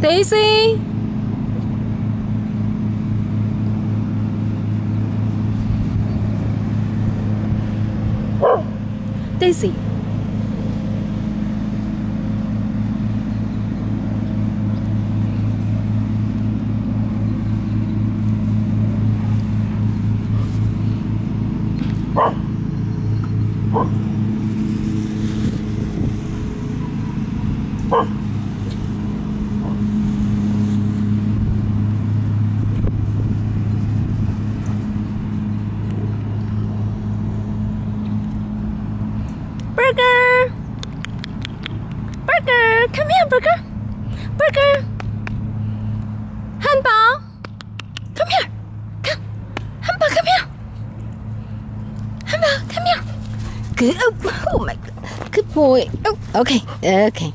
Daisy? Daisy. Huh? Burger! Burger! Come here, Burger! Burger! Hanbao! Come here! Come! Hanbao, come here! Hanbao, come here! Good, oh, oh my, good boy. Oh, okay, okay.